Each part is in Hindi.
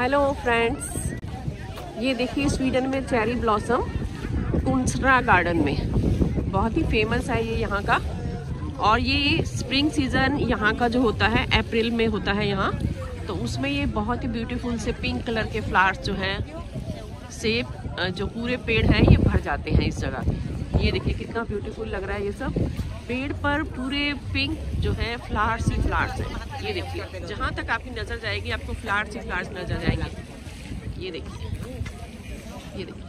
हेलो फ्रेंड्स ये देखिए स्वीडन में चेरी ब्लॉसम कुंसरा गार्डन में। बहुत ही फ़ेमस है ये यहाँ का। और ये स्प्रिंग सीज़न यहाँ का जो होता है अप्रैल में होता है यहाँ तो उसमें ये बहुत ही ब्यूटीफुल से पिंक कलर के फ्लावर्स जो हैं से जो पूरे पेड़ हैं, ये भर जाते हैं इस जगह। पे ये देखिए कितना ब्यूटीफुल लग रहा है ये सब। पेड़ पर पूरे पिंक जो है फ्लावर्स ही फ्लावर्स है। ये देखिए, जहाँ तक आपकी नज़र जाएगी, आपको फ्लावर्स ही फ्लावर्स नज़र जाएँगे ये देखिए ये देखिए।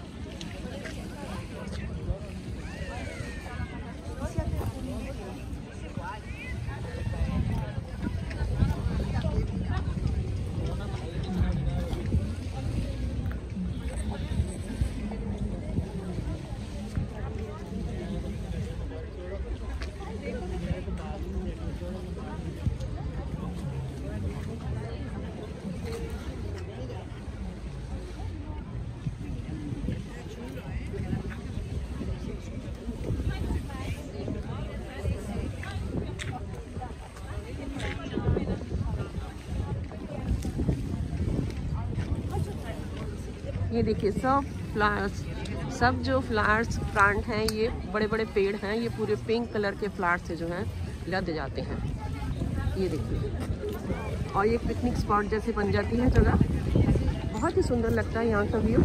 ये देखिए, सब फ्लावर्स सब जो फ्लावर्स प्लांट हैं, ये बड़े बड़े पेड़ हैं, ये पूरे पिंक कलर के फ्लावर्स से जो हैं लद जाते हैं। ये देखिए। और ये पिकनिक स्पॉट जैसे बन जाती है जगह। बहुत ही सुंदर लगता है यहाँ का व्यू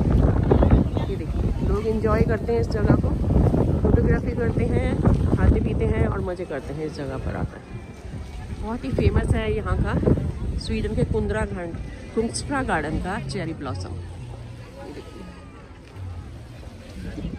ये देखिए, लोग इंजॉय करते हैं इस जगह को। फोटोग्राफी करते हैं, खाते पीते हैं और मज़े करते हैं इस जगह पर आकर। बहुत ही फ़ेमस है यहाँ का स्वीडन के कुंद्रा घाट, कुंस्ट्रा गार्डन का चेरी ब्लॉसम Thank you.